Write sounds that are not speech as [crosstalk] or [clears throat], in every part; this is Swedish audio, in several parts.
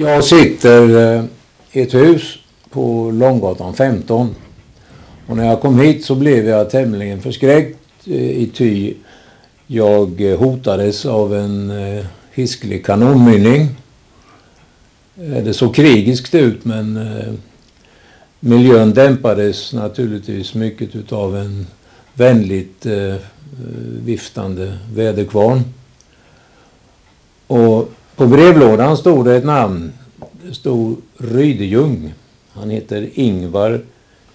Jag sitter eh, i ett hus på Långgatan 15. Och när jag kom hit så blev jag tämligen förskräckt eh, i ty jag eh, hotades av en hisklig kanonmynning. Det såg krigiskt ut men miljön dämpades naturligtvis mycket utav en vänligt viftande väderkvarn. Och på brevlådan stod det ett namn. Det stod Rydejung. Han heter Ingvar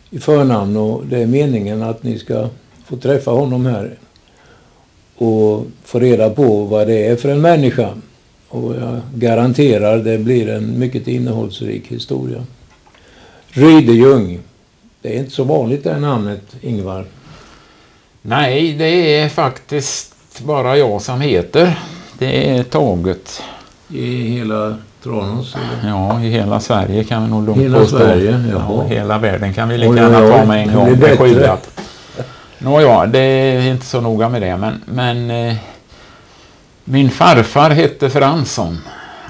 i förnamn och det är meningen att ni ska få träffa honom här och få reda på vad det är för en människa. Och jag garanterar det blir en mycket innehållsrik historia. Rydejung. Det är inte så vanligt det namnet, Ingvar. Nej, det är faktiskt bara jag som heter. Det är taget i hela Tranås? Ja, i hela Sverige kan vi nog lugnt hela påstå. Sverige, ja, hela världen kan vi lika gärna ta med en gång. Det skyddat. Nåja, det är inte så noga med det, men, men eh, min farfar hette Fransson.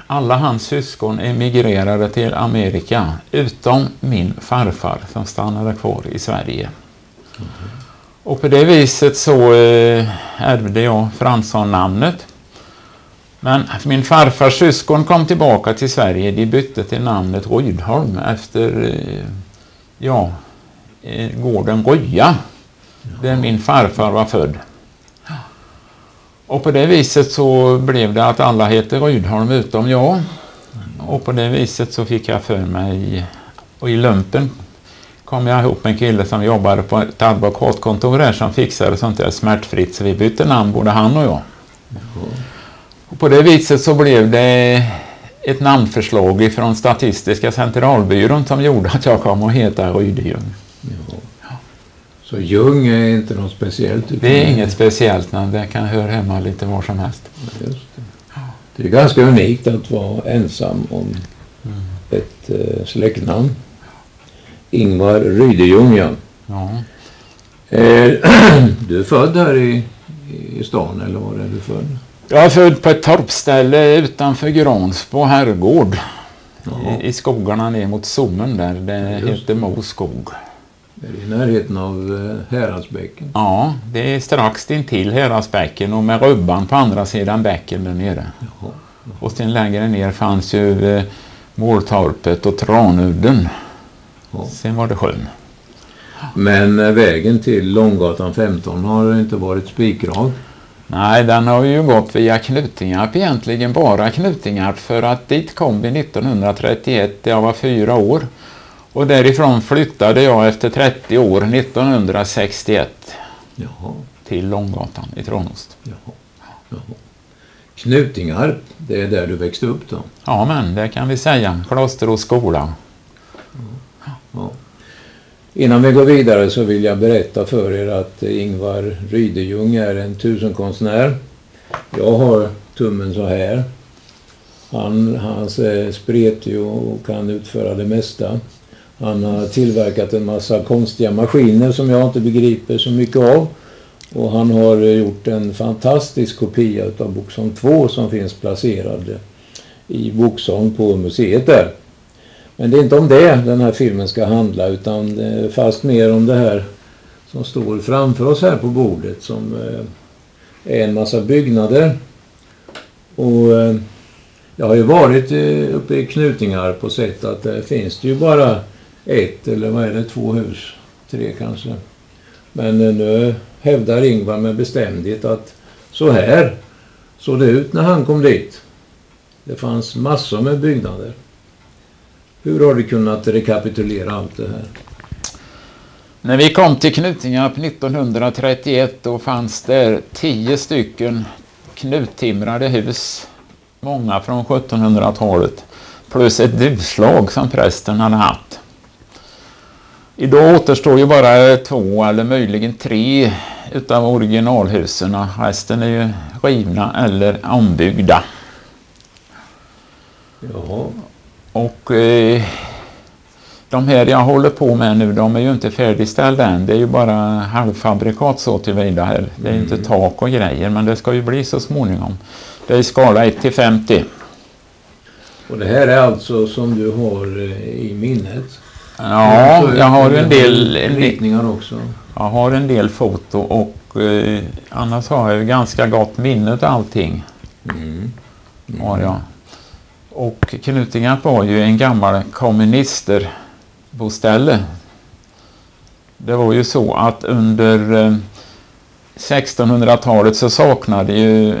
Alla hans syskon emigrerade till Amerika, utom min farfar som stannade kvar i Sverige. Mm. Och på det viset så eh, ärvde jag Fransson-namnet. Men min farfars syskon kom tillbaka till Sverige. De bytte till namnet Rydholm efter eh, ja, eh, gården Rya där min farfar var född. Och på det viset så blev det att alla heter Rydholm utom jag. Och på det viset så fick jag för mig, och i lumpen kom jag ihop med en kille som jobbade på ett advokatkontor här som fixade sånt där smärtfritt så vi bytte namn både han och jag. Och på det viset så blev det ett namnförslag från Statistiska centralbyrån som gjorde att jag kom att heta Rydejung. Ja. Så Ljung är inte något speciellt? Det är inget speciellt namn, det kan höra hemma lite var som helst. Just det. det är ganska unikt att vara ensam om mm. ett uh, släktnamn. Ingvar Rydejung, ja. Eh, [clears throat] du är född här i, i stan, eller var är du född? Jag är född på ett torpställe utanför Gransbo herrgård. I, I skogarna ner mot Sommen där. Det Just. heter Moskog. Det är i närheten av eh, Häradsbäcken? Ja, det är strax intill Häradsbäcken och med Rubban på andra sidan bäcken där nere. Jaha, jaha. Och sen längre ner fanns ju eh, Måltorpet och Tranudden. Ja. Sen var det sjön. Men eh, vägen till Långgatan 15 har inte varit spikrak? Nej, den har ju gått via Knutingarp egentligen, bara Knutingarp, för att dit kom vi 1931, jag var fyra år. Och därifrån flyttade jag efter 30 år 1961 Jaha. till Långgatan i Tranås. Jaha. Jaha. Knutingarp, det är där du växte upp då? Ja, men det kan vi säga. Kloster och skola. Ja. Innan vi går vidare så vill jag berätta för er att Ingvar Rydejung är en tusenkonstnär. Jag har tummen så här. Han, han spretig och kan utföra det mesta. Han har tillverkat en massa konstiga maskiner som jag inte begriper så mycket av. Och han har gjort en fantastisk kopia av Boxholm 2 som finns placerad i Boxholm på museet där. Men det är inte om det den här filmen ska handla utan fast mer om det här som står framför oss här på bordet som eh, är en massa byggnader. Och eh, jag har ju varit eh, uppe i Knutingar på sett att där finns det ju bara ett eller vad är det, två hus, tre kanske. Men nu hävdar Ingvar med bestämdhet att så här såg det ut när han kom dit. Det fanns massor med byggnader. Hur har du kunnat rekapitulera allt det här? När vi kom till Knutingarp 1931 då fanns det tio stycken knuttimrade hus. Många från 1700-talet. Plus ett duvslag som prästen hade haft. Idag återstår ju bara två eller möjligen tre utav originalhusen. Resten är ju rivna eller ombyggda. Jaha. Och eh, de här jag håller på med nu, de är ju inte färdigställda än. Det är ju bara halvfabrikat så tillvida här. Det är mm. inte tak och grejer, men det ska ju bli så småningom. Det är skala 1 till 50. Och det här är alltså som du har eh, i minnet? Ja, jag har en del... Ritningar också? Jag har en del foto och eh, annars har jag ganska gott minne av allting. Mm. Mm. Har jag. Och Knutingarp var ju en gammal kommunisterboställe. Det var ju så att under 1600-talet eh, så saknade ju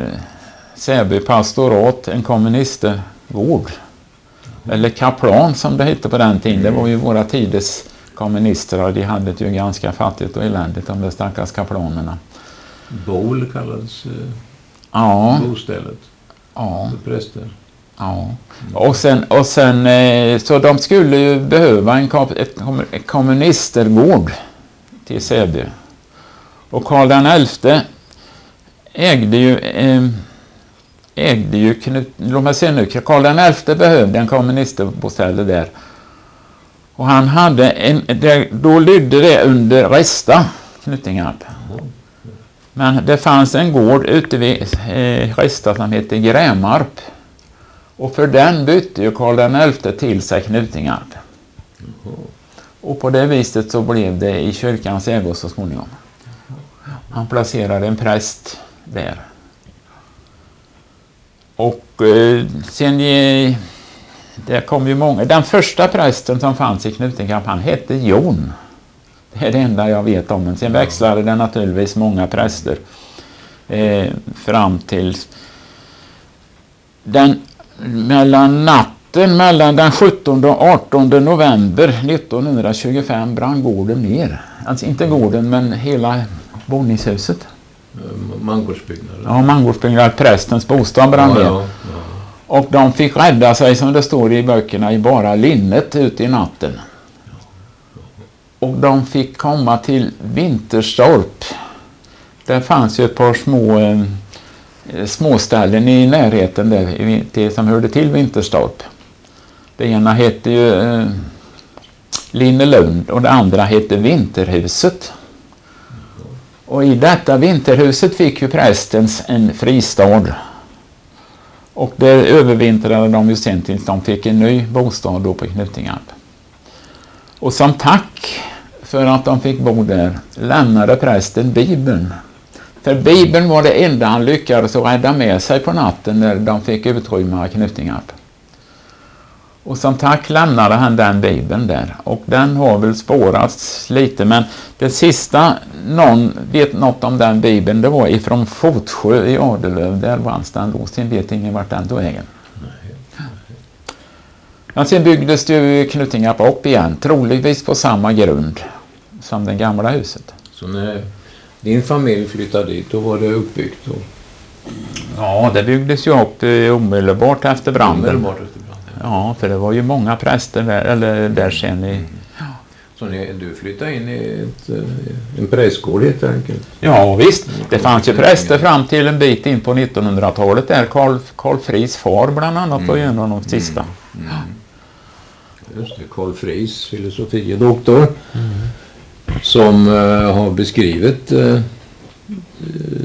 Säby pastorat en kommunistergård. Eller kaplan som det hette på den tiden. Det var ju våra tiders kommunister och de hade det ju ganska fattigt och eländigt de där stackars kaplanerna. Bol kallades eh, ja. bostället ja. för präster. Ja, och sen, och sen eh, så de skulle ju behöva en, ett, ett kommunistergård till Säby. Och Karl den XI ägde ju eh, ägde ju Knut, låt mig se nu, Karl den XI behövde en kommunisterboställe där. Och han hade en, det, då lydde det under Resta, Knutingarp. Men det fanns en gård ute vid eh, Resta som hette Grämarp. Och för den bytte ju Karl XI till sig Knutingarp. Och på det viset så blev det i kyrkans ägo så småningom. Han placerade en präst där. Och eh, sen eh, det kom ju många. Den första prästen som fanns i Knutinkamp han hette Jon. Det är det enda jag vet om. Men sen växlade det naturligtvis många präster eh, fram till den mellan natten mellan den 17 och 18 november 1925 brann gården ner. Alltså inte gården men hela boningshuset. Mangårdsbyggnaden? Ja, mangårdsbyggnaden. Prästens bostad brann ner. Ja, ja. Och de fick rädda sig som det står i böckerna i bara linnet ut i natten. Och de fick komma till Vinterstorp. Där fanns ju ett par små eh, Eh, småställen i närheten där, det som hörde till Vinterstorp. Det ena hette ju eh, Linnelund och det andra hette Vinterhuset. Och i detta vinterhuset fick ju prästen en fristad. Och där övervintrade de ju sen tills de fick en ny bostad då på Knutingarp. Och som tack för att de fick bo där lämnade prästen Bibeln. För Bibeln var det enda han lyckades rädda med sig på natten när de fick utrymma Knutingarp. Och som tack lämnade han den bibeln där. Och den har väl spårats lite men det sista någon vet något om den bibeln det var ifrån Fotsjö i Adelöv. Där fanns den då. Sen vet ingen vart den tog vägen. Men sen byggdes ju Knutingarp upp igen. Troligtvis på samma grund som det gamla huset. Så när din familj flyttade dit då var det uppbyggt? Då? Ja, det byggdes ju upp eh, omedelbart efter branden. Omedelbart efter Ja, för det var ju många präster där, eller där sen i... Ja. Så ni, du flyttade in i ett, eh, en prästgård helt enkelt? Ja visst, det fanns ju präster fram till en bit in på 1900-talet där. Karl, Karl Fries far bland annat var ju en av de sista. Mm. Mm. Just det, Karl Fries, filosofie doktor. Mm. Som uh, har beskrivit uh,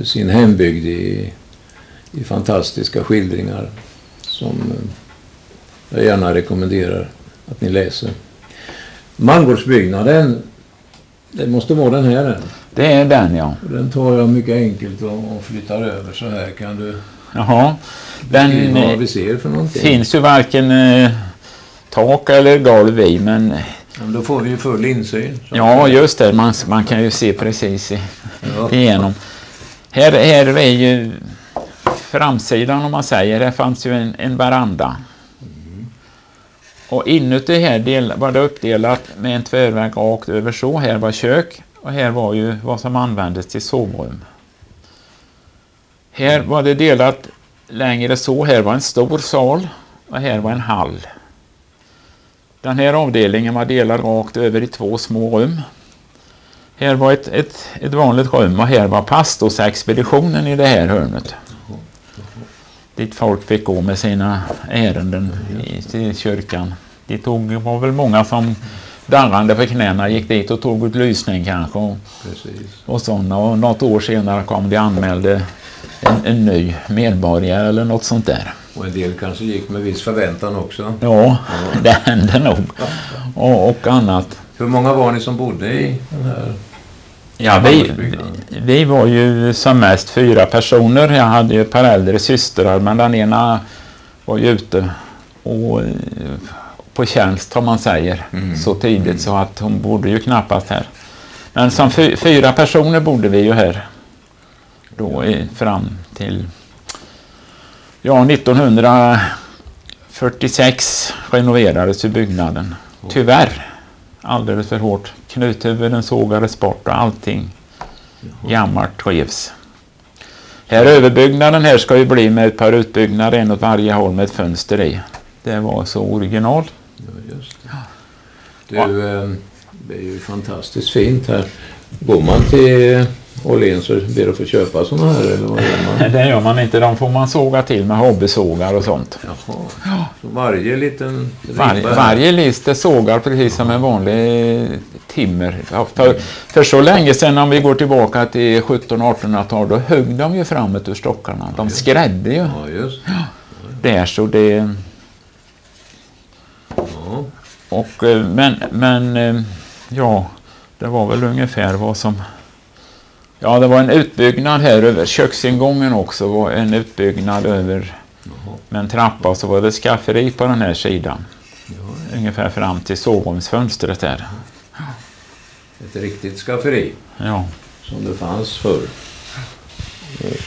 sin hembygd i, i fantastiska skildringar. Som jag gärna rekommenderar att ni läser. Mangårdsbyggnaden, det måste vara den här den. Det är den ja. Den tar jag mycket enkelt och, och flyttar över så här. Kan du Jaha. Den vad vi ser för någonting? finns ju varken eh, tak eller golv i men... men då får vi ju full insyn. Ja just det, man, man kan ju se precis i, ja. igenom. Här, här är ju framsidan om man säger, här fanns ju en, en veranda. Och inuti här del, var det uppdelat med en tvärvägg rakt över så. Här var kök och här var ju vad som användes till sovrum. Här var det delat längre så. Här var en stor sal och här var en hall. Den här avdelningen var delad rakt över i två små rum. Här var ett, ett, ett vanligt rum och här var pastorsexpeditionen i det här hörnet dit folk fick gå med sina ärenden i, till kyrkan. Det tog, var väl många som darrande för knäna gick dit och tog ut lysning kanske. Och, och sådana. Och något år senare kom de anmälde en, en ny medborgare eller något sånt där. Och en del kanske gick med viss förväntan också. Ja, ja. [laughs] det hände nog. Och, och annat. Hur många var ni som bodde i den här Ja, vi, vi var ju som mest fyra personer. Jag hade ju ett par äldre systrar men den ena var ju ute och, på tjänst om man säger mm. så tidigt mm. så att hon bodde ju knappast här. Men som fyra personer bodde vi ju här då i, fram till ja 1946 renoverades ju byggnaden. Tyvärr alldeles för hårt. Knuthuvuden sågades bort och allting gammalt revs. Här överbyggnaden här ska ju bli med ett par utbyggnader, en åt varje håll med ett fönster i. Det var så original. Ja, just det. Du. Eh, det är ju fantastiskt fint här. Går man till Åhléns och ber att få köpa sådana här? Eller vad gör man? [laughs] det gör man inte. De får man såga till med hobbysågar och sånt. Jaha. Ja. Så varje liten Var, Varje list är sågad precis som en vanlig timmer. För, för så länge sedan om vi går tillbaka till 1700-1800-tal då högg de ju framåt ur stockarna. De skrädde ju. Ja, just. Ja. Det är så det... Ja. Och, eh, men, men eh, ja, det var väl ungefär vad som Ja, det var en utbyggnad här över köksingången också. var en utbyggnad över med en trappa och så var det skafferi på den här sidan. Ja. Ungefär fram till sovrumsfönstret där. Ett riktigt skafferi. Ja. Som det fanns förr. Det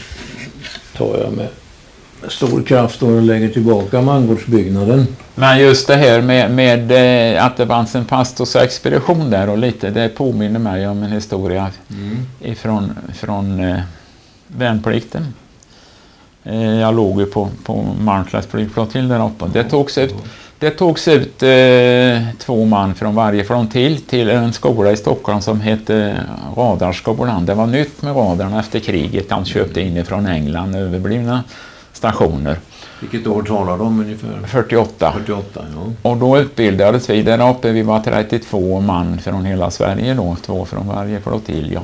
tar jag med stor kraft och lägger tillbaka mangårdsbyggnaden. Men just det här med, med eh, att det fanns en pastorsexpedition där och lite, det påminner mig om en historia mm. ifrån från eh, värnplikten. Eh, jag låg ju på, på Malmslätts flygflottilj där uppe. Det togs ut, det togs ut eh, två man från varje flottilj till en skola i Stockholm som hette Radarskolan. Det var nytt med radarn efter kriget. Han köpte inifrån England överblivna stationer. Vilket år talar de ungefär? 48. 48 ja. Och då utbildades vi där uppe. Vi var 32 man från hela Sverige då, två från varje flottilj. Ja.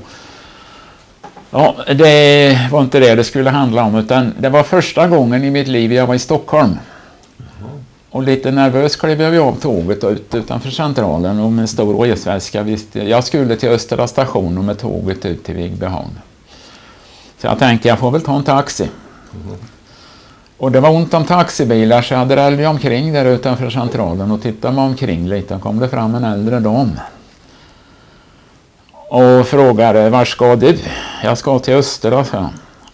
ja, det var inte det det skulle handla om utan det var första gången i mitt liv jag var i Stockholm. Och lite nervös klev jag av tåget ut utanför centralen och med en stor resväska. Jag skulle till Östra station och med tåget ut till Vigbyhavn. Så jag tänkte jag får väl ta en taxi. Mm. Och det var ont om taxibilar så jag drällde omkring där utanför centralen och tittade mig omkring lite. Då kom det fram en äldre dam. Och frågade, var ska du? Jag ska till Östra, sa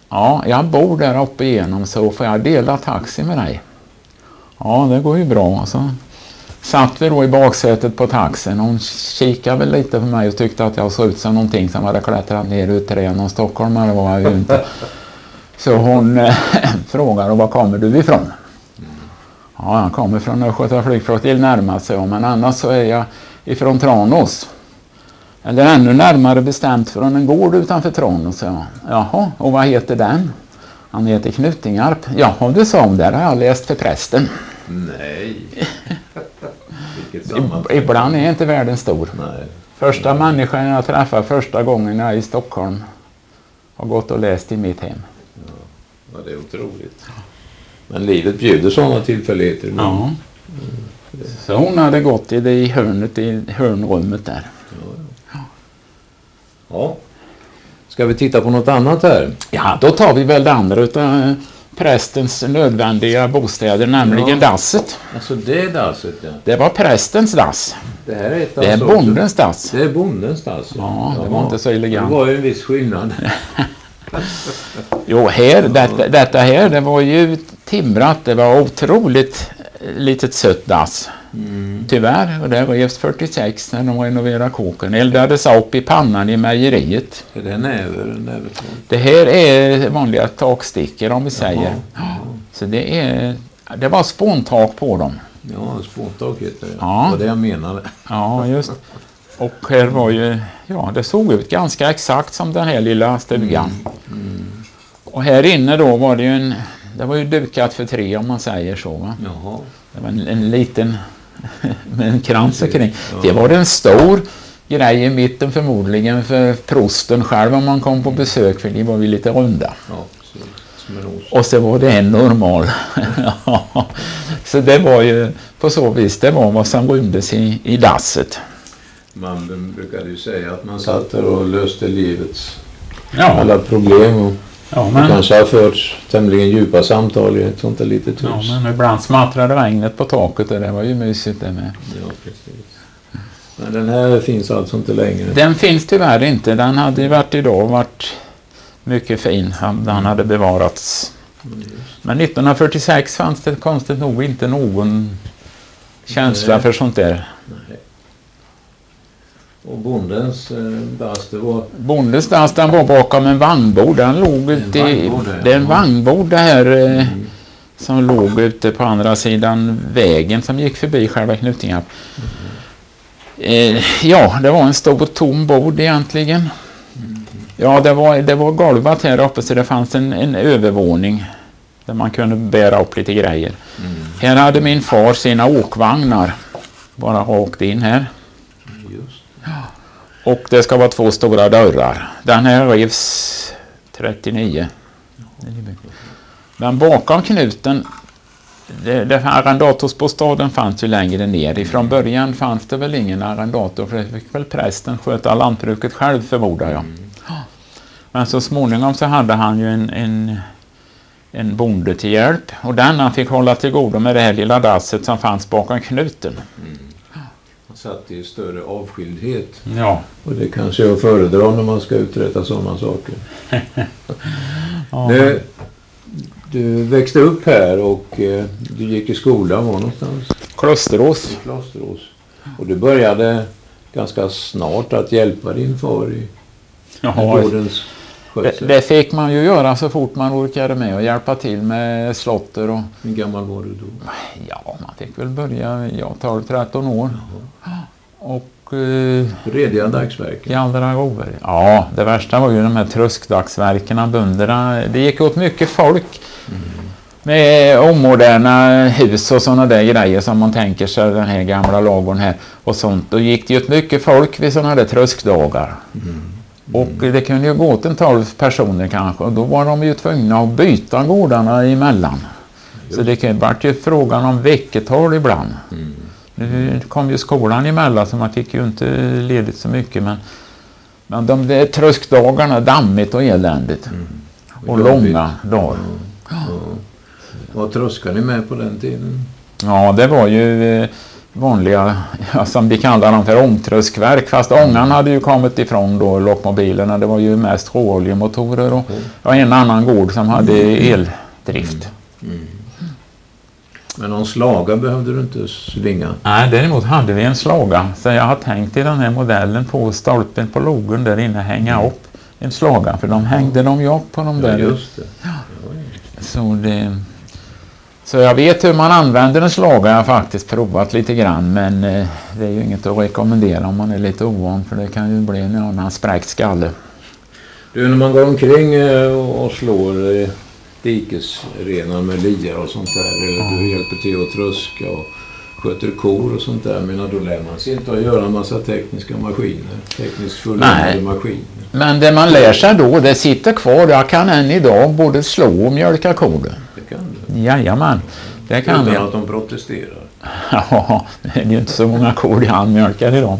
Ja, jag bor där uppe igenom så får jag dela taxi med dig? Ja, det går ju bra. Så satt vi då i baksätet på taxin. Hon kikade väl lite på mig och tyckte att jag såg ut som någonting som hade klättrat ner ur träd någon stockholmare var jag ju inte. Så hon äh, [clears throat] frågar var kommer du ifrån? Ja, jag kommer från Östgöta flygflottilj närmast sig men annars så är jag ifrån Tranås. Eller ännu närmare bestämt från en gård utanför Tranås. Ja. Jaha, och vad heter den? Han heter Knutingarp. Jaha, du sa om där har jag läst för prästen. Nej. [laughs] Ibland är inte världen stor. Nej. Första människan jag träffar första gången jag är i Stockholm har gått och läst i mitt hem. Ja, det är otroligt. Men livet bjuder sådana tillfälligheter. Men... Ja. Så hon hade gått i det i hörnet, i hörnrummet där. Ja. ja. Ska vi titta på något annat här? Ja, då tar vi väl det andra utav eh, prästens nödvändiga bostäder, nämligen ja. dasset. Alltså det dasset, ja. Det var prästens dass. Det här är ett Det är bondens dass. Det är bondens dass, ja. ja det var inte så elegant. Det var ju en viss skillnad. [laughs] jo, här, detta, detta här, det var ju timrat. Det var otroligt litet sött dass. Mm. Tyvärr, och det revs 46 när de renoverade kåken. Eldades upp i pannan i mejeriet. Är det näver? Det här är vanliga takstickor om vi säger. Jaha. Så det, är, det var spåntak på dem. Ja, spåntak heter det. Ja. Det var det jag menade. Ja, just Och här var ju, ja det såg ut ganska exakt som den här lilla stugan. Mm. Mm. Och här inne då var det ju en, det var ju dukat för tre om man säger så. Va? Jaha. Det var en, en liten [laughs] med en krans omkring. Ja. Det var en stor grej i mitten förmodligen för prosten själv om man kom på besök för de var vi lite runda. Ja, Och så var det en normal. [laughs] så det var ju på så vis, det var vad som rymdes i, i dasset. Man brukade ju säga att man satt där och löste livets ja. alla problem. Och ja, men... kanske har förts tämligen djupa samtal i ett sånt där litet hus. Ja, men ibland smattrade regnet på taket och det var ju mysigt det med. Ja, precis. Men den här finns alltså inte längre? Den finns tyvärr inte. Den hade ju varit idag varit mycket fin. Den hade bevarats. Men 1946 fanns det konstigt nog inte någon känsla Nej. för sånt där. Nej. Och bondens eh, dass, det var... Bondens dass den var bakom en vagnbord. Den låg ute i... Det är en vagnbord det här eh, mm. som låg ute på andra sidan vägen som gick förbi själva Knutingarp. Mm. Eh, ja, det var en stor tom bod egentligen. Ja, det var, det var golvat här uppe så det fanns en, en övervåning där man kunde bära upp lite grejer. Mm. Här hade min far sina åkvagnar bara rakt in här. Och det ska vara två stora dörrar. Den här revs 39. Men bakom knuten det, det, arrendatorsbostaden fanns ju längre ner. Ifrån början fanns det väl ingen arrendator för det fick väl prästen sköta lantbruket själv förmodar jag. Men så småningom så hade han ju en, en, en bonde till hjälp och den han fick hålla till godo med det här lilla dasset som fanns bakom knuten. Mm. Satt i större avskildhet. Ja. Och det kanske jag föredrar när man ska uträtta sådana saker. [laughs] ja. det, du växte upp här och eh, du gick i skolan var någonstans? Klosterås. Klosterås. Och du började ganska snart att hjälpa din far i ja, gårdens skötsel. Det, det, fick man ju göra så fort man orkade med och hjälpa till med slotter och... Hur gammal var du då? Ja, man fick väl börja, ja 12-13 år. Jaha. Och Eh, Rediga dagsverken? Gallra gover. Ja, det värsta var ju de här tröskdagsverkena, bönderna. Det gick åt mycket folk. Mm. Med omoderna hus och sådana där grejer som man tänker sig den här gamla lagorn här och sånt. Då gick det ju åt mycket folk vid sådana där tröskdagar. Mm. Mm. Och det kunde ju gå åt en 12 personer kanske och då var de ju tvungna att byta gårdarna emellan. Så det vart ju frågan om veckotal ibland. Mm. Nu kom ju skolan emellan så man fick ju inte ledigt så mycket men, men de där tröskdagarna, dammigt och eländigt. Mm. Och, och långa dagar. Ja. Ja. Vad tröskade ni med på den tiden? Ja, det var ju eh, vanliga, ja, som vi kallar dem för ångtröskverk. Fast ångan hade ju kommit ifrån då lockmobilerna. Det var ju mest råoljemotorer och mm. ja, en annan gård som hade eldrift. Mm. Mm. Men någon slaga behövde du inte svinga? Nej, däremot hade vi en slaga. Så jag har tänkt i den här modellen på stolpen på logen där inne hänga mm. upp en slaga. För de hängde de ju upp på de där. Ja. Så det... Så jag vet hur man använder en slaga. Jag har faktiskt provat lite grann. Men eh, det är ju inget att rekommendera om man är lite ovan. För det kan ju bli en annan spräckt skalle. Du, när man går omkring eh, och slår eh, dikesrenar med liar och sånt där. Ja. Du hjälper till att tröska och sköter kor och sånt där. Men då lär man sig inte att göra en massa tekniska maskiner. Tekniskt fulländade maskiner. Men det man lär sig då, det sitter kvar. Jag kan än idag både slå och mjölka kor. Jajamän. Det kan Utan jag. att de protesterar. [laughs] Ja, det är ju inte så många kor jag mjölkar i dem.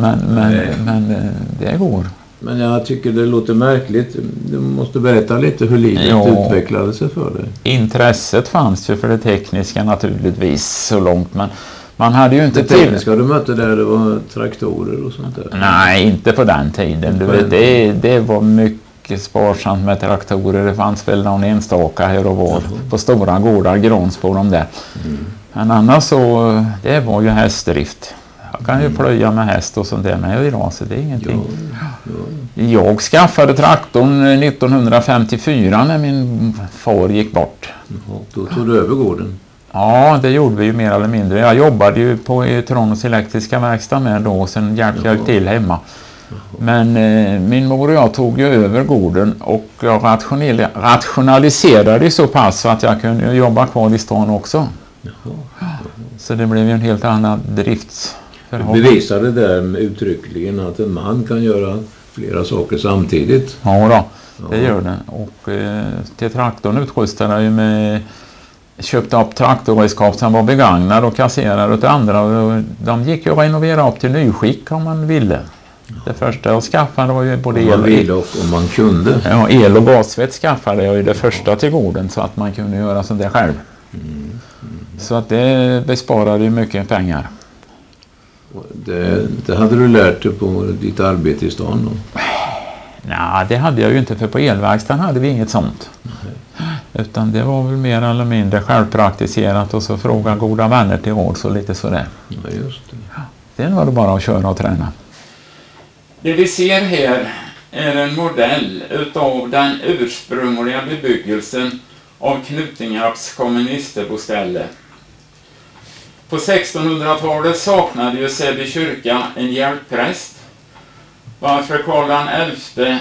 Men, men, men eh, det går. Men jag tycker det låter märkligt. Du måste berätta lite hur livet ja, utvecklade sig för dig. Intresset fanns ju för det tekniska naturligtvis så långt. Men man hade ju inte det tekniska till... du mötte där det var traktorer och sånt där? Nej, inte på den tiden. Du vet, det, det var mycket sparsamt med traktorer. Det fanns väl någon enstaka här och var. Mm. På stora gårdar, Grånsbo de där. Mm. Men annars så, det var ju hästdrift. Jag kan ju mm. plöja med häst och sånt där med idag så det är ingenting. Jo, jo. Jag skaffade traktorn 1954 när min far gick bort. Jaha, då tog du över gården? Ja, det gjorde vi ju mer eller mindre. Jag jobbade ju på Tranås elektriska verkstad med då och sen hjälpte jag till hemma. Men eh, min mor och jag tog ju över gården och jag rationaliserade så pass så att jag kunde jobba kvar i stan också. Jaha. Så det blev ju en helt annan drifts du bevisade där uttryckligen att en man kan göra flera saker samtidigt. Ja då. Det gör det. Och eh, till traktorn utrustade jag ju med köpte upp traktorredskap som var begagnade och kasserade åt andra. Och de gick ju att renovera upp till nyskick om man ville. Det första jag skaffade var ju både el och, el och om man kunde. Ja, el och gassvett skaffade jag ju det första till gården så att man kunde göra sånt där själv. Mm. Så att det besparade ju mycket pengar. Det, det, hade du lärt dig på ditt arbete i stan då? Nej, det hade jag ju inte för på elverkstaden hade vi inget sånt. Nej. Utan det var väl mer eller mindre självpraktiserat och så fråga goda vänner till råds och lite sådär. Ja, just det. Sen var det bara att köra och träna. Det vi ser här är en modell utav den ursprungliga bebyggelsen av Knutingarps kommunisterboställe. På 1600-talet saknade ju Säby kyrka en hjälppräst varför Karl XI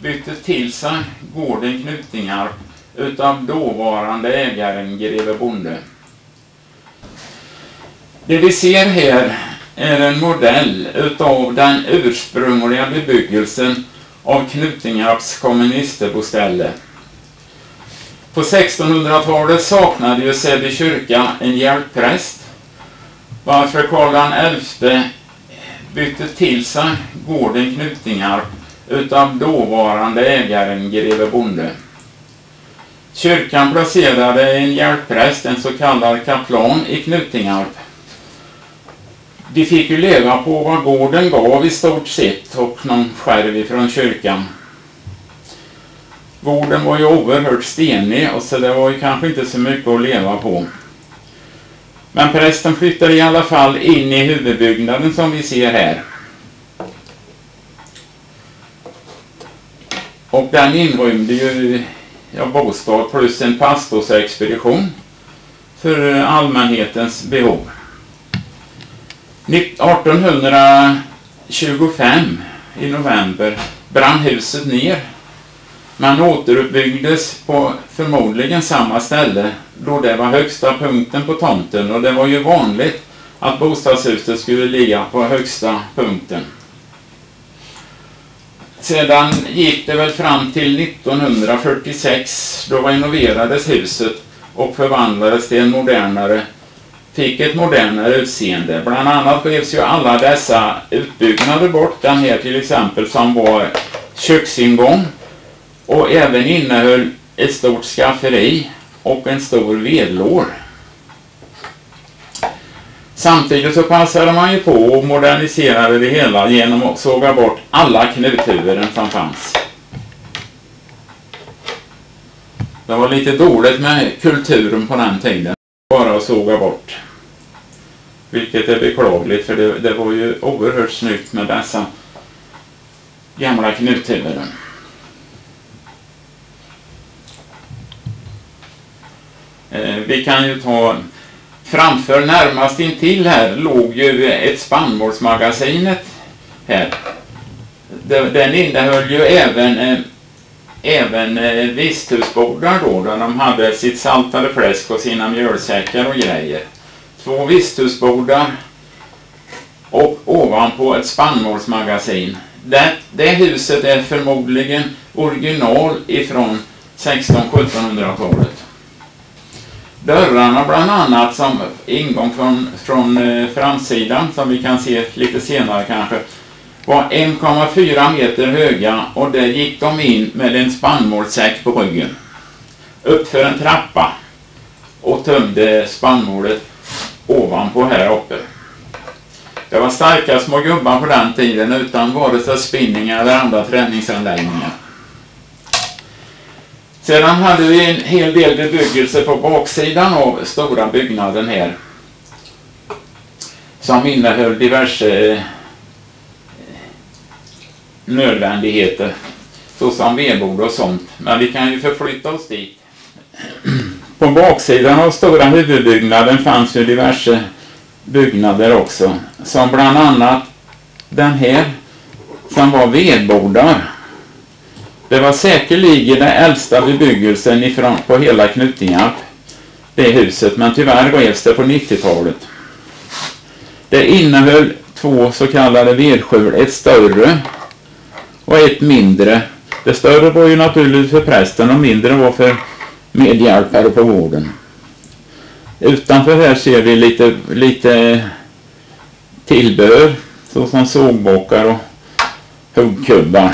bytte till sig gården Knutingarp utav dåvarande ägaren greve Bonde. Det vi ser här är en modell utav den ursprungliga bebyggelsen av Knutingarps kommunisterboställe. På 1600-talet saknade ju Säby kyrka en hjälppräst varför Karl XI bytte till sig gården Knutingarp utav dåvarande ägaren greve Bonde. Kyrkan placerade en hjälppräst, en så kallad kaplan, i Knutingarp. De fick ju leva på vad gården gav i stort sett och någon skärv ifrån kyrkan. Gården var ju oerhört stenig och så det var ju kanske inte så mycket att leva på. Men prästen flyttade i alla fall in i huvudbyggnaden som vi ser här. Och den inrymde ju ja, bostad plus en pastorsexpedition för allmänhetens behov. 1825 i november brann huset ner men återuppbyggdes på förmodligen samma ställe då det var högsta punkten på tomten och det var ju vanligt att bostadshuset skulle ligga på högsta punkten. Sedan gick det väl fram till 1946 då renoverades huset och förvandlades till en modernare fick ett modernare utseende. Bland annat revs ju alla dessa utbyggnader bort. Den här till exempel som var köksingång och även innehöll ett stort skafferi och en stor vedlår. Samtidigt så passade man ju på och moderniserade det hela genom att såga bort alla knuthuvuden som fanns. Det var lite dåligt med kulturen på den tiden. Såga bort. Vilket är beklagligt för det, det var ju oerhört snyggt med dessa gamla knuthuvuden. Eh, vi kan ju ta framför närmast intill här låg ju ett spannmålsmagasinet här. Den innehöll ju även eh, även eh, visthusbordar då, där de hade sitt saltade fläsk och sina mjölsäckar och grejer. Två visthusbordar och ovanpå ett spannmålsmagasin. Det, det huset är förmodligen original ifrån 16-1700-talet. Dörrarna bland annat som ingång från, från eh, framsidan som vi kan se lite senare kanske var 1,4 meter höga och där gick de in med en spannmålssäck på ryggen. Uppför en trappa och tömde spannmålet ovanpå här uppe. Det var starka små gubbar på den tiden utan vare sig spinningar eller andra träningsanläggningar. Sedan hade vi en hel del bebyggelse på baksidan av stora byggnaden här. Som innehöll diverse nödvändigheter. Såsom vedbord och sånt. Men vi kan ju förflytta oss dit. [clears throat] På baksidan av stora huvudbyggnaden fanns ju diverse byggnader också. Som bland annat den här som var vedbordar. Det var säkerligen den äldsta bebyggelsen ifrån, på hela Knutingarp, det huset, men tyvärr revs det på 90-talet. Det innehöll två så kallade vedskjul, ett större och ett mindre Det större var ju naturligtvis för prästen och mindre var för medhjälpare på gården. Utanför här ser vi lite, lite tillbehör såsom sågbockar och huggkubbar.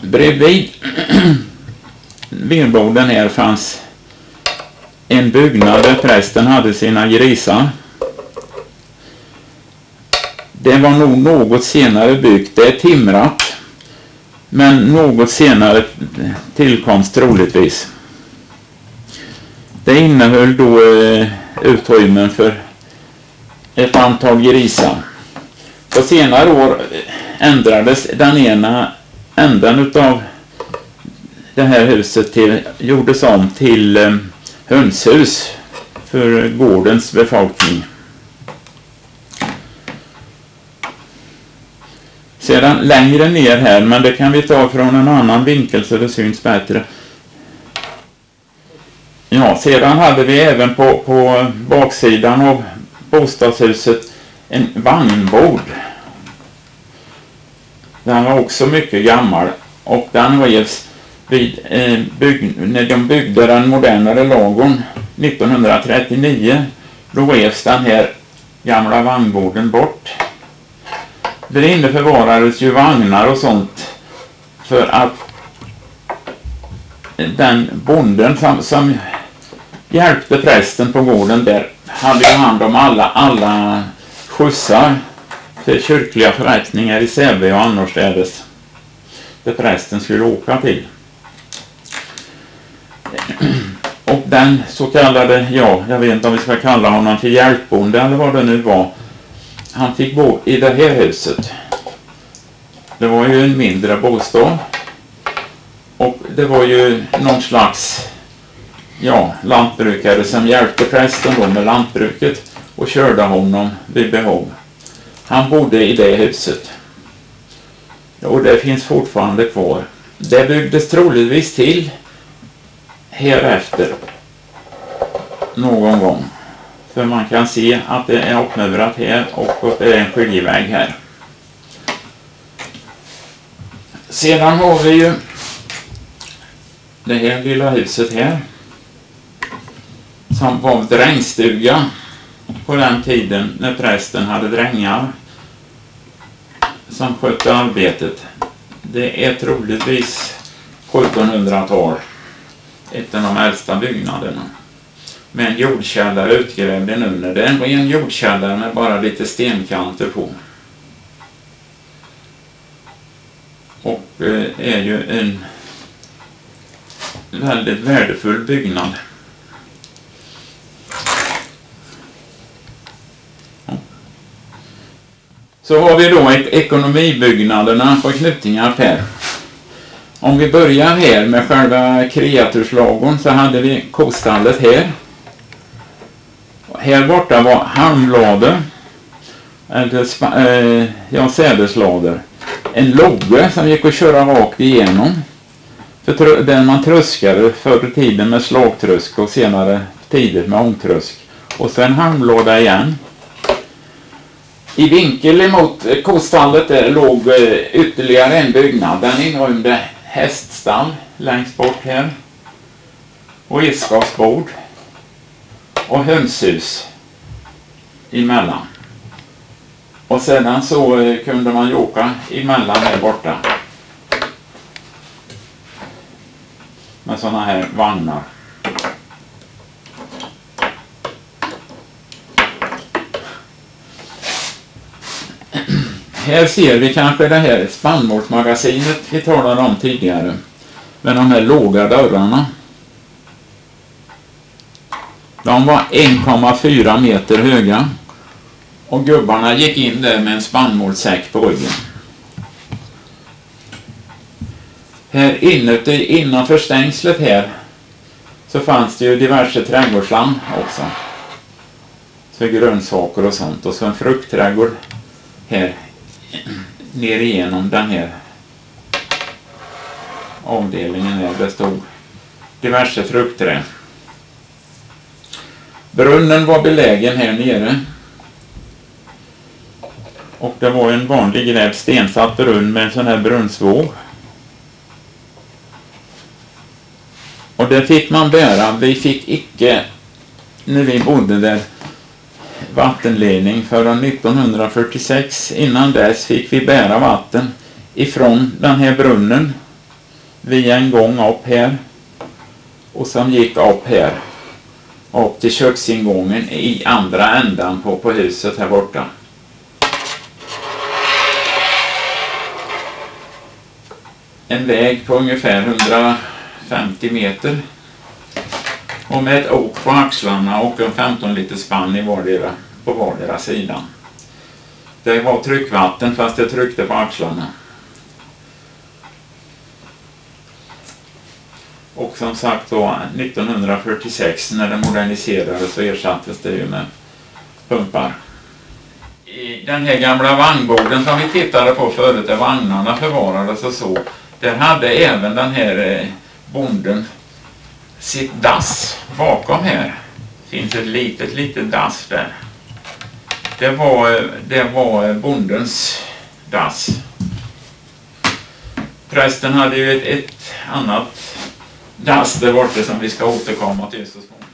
Bredvid [clears throat] vedboden här fanns en byggnad där prästen hade sina grisar. Det var nog något senare byggt. Det är timrat. Men något senare tillkomst troligtvis. Det innehöll då eh, utrymmen för ett antal grisar. På senare år eh, ändrades den ena änden utav det här huset till, gjordes om till eh, hönshus för gårdens befolkning. Sedan längre ner här, men det kan vi ta från en annan vinkel så det syns bättre. Ja, sedan hade vi även på, på baksidan av bostadshuset en vagnbord. Den var också mycket gammal och den revs vid, eh, bygg, när de byggde den modernare lagon 1939. Då revs den här gamla vagnborden bort. Där inne förvarades ju vagnar och sånt för att den bonden som, som hjälpte prästen på gården där hade ju hand om alla, alla skjutsar för kyrkliga förrättningar i Säve och annorstädes där prästen skulle åka till. Och den så kallade, ja, jag vet inte om vi ska kalla honom för hjälpbonde eller vad det nu var. Han fick bo i det här huset. Det var ju en mindre bostad. Och det var ju någon slags ja, lantbrukare som hjälpte prästen då med lantbruket och körde honom vid behov. Han bodde i det huset. Och det finns fortfarande kvar. Det byggdes troligtvis till härefter någon gång. För man kan se att det är uppmurat här och att det är en skiljeväg här. Sedan har vi ju det här lilla huset här som var drängstuga på den tiden när prästen hade drängar som skötte arbetet. Det är troligtvis 1700-tal. Ett av de äldsta byggnaderna. Med en jordkällare utgrävd under. Det är en ren jordkällare med bara lite stenkanter på. Och eh, är ju en väldigt värdefull byggnad. Så har vi då ekonomibyggnaderna på Knutingarp här. Om vi börjar här med själva kreaturslagon så hade vi kostallet här. Här borta var halmlader, eller eh, ja, sädeslador. En logge som gick att köra rakt igenom. För den man tröskade förr i tiden med slagtrösk och senare tider med ångtrösk. Och sen halmlåda igen. I vinkel emot kostallet där låg eh, ytterligare en byggnad. Den inrymde häststall längst bort här. Och redskapsbord. Och hönshus emellan. Och sedan så eh, kunde man ju åka emellan här borta. Med sådana här vagnar. Här ser vi kanske det här spannmålsmagasinet vi talade om tidigare. Med de här låga dörrarna. De var 1,4 meter höga. Och gubbarna gick in där med en spannmålssäck på ryggen. Här inuti, innanför stängslet här, så fanns det ju diverse trädgårdsland också. För grönsaker och sånt. Och så en fruktträdgård här ner igenom den här avdelningen där det stod diverse fruktträd. Brunnen var belägen här nere. Och det var en vanlig grävd stensatt brunn med en sån här brunnsvåg. Och det fick man bära. Vi fick icke, när vi bodde där, vattenledning förrän 1946. Innan dess fick vi bära vatten ifrån den här brunnen via en gång upp här och som gick upp här upp till köksingången i andra ändan på, på huset här borta. En väg på ungefär 150 meter och med ett ok på axlarna och en 15 liters spann i vardera, på vardera sidan. Det var tryckvatten fast det tryckte på axlarna. Och som sagt då 1946 när det moderniserades så ersattes det ju med pumpar. I den här gamla vagnborden som vi tittade på förut där vagnarna förvarades och så. Där hade även den här eh, bonden sitt dass bakom här. Det finns ett litet, litet dass där. Det var, eh, det var eh, bondens dass. Prästen hade ju ett, ett annat dass där borta som vi ska återkomma till så småningom.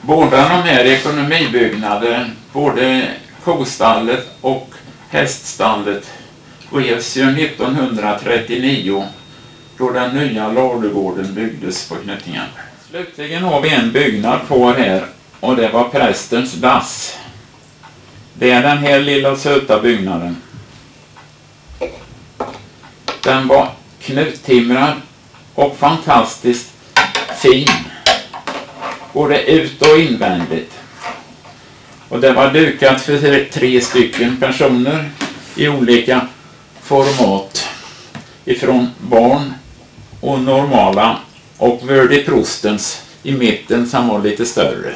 Båda de här ekonomibyggnaderna, både kostallet och häststallet revs ju 1939 då den nya ladugården byggdes på Knyttingen. Slutligen har vi en byggnad kvar här och det var prästens dass. Det är den här lilla söta byggnaden. Den var knuttimrad och fantastiskt fin. Både ut och invändigt. Och det var dukat för tre stycken personer i olika format. Ifrån barn och normala och Verdi Prostens i mitten som var lite större.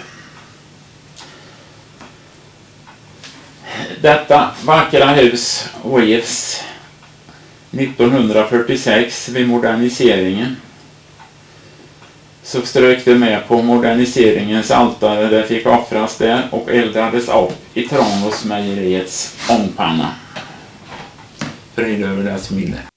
Detta vackra hus revs 1946 vid moderniseringen så strök det med på moderniseringens altare. Det fick offras där och eldades upp i Tranåsmejeriets ångpanna. Frid över dess minne.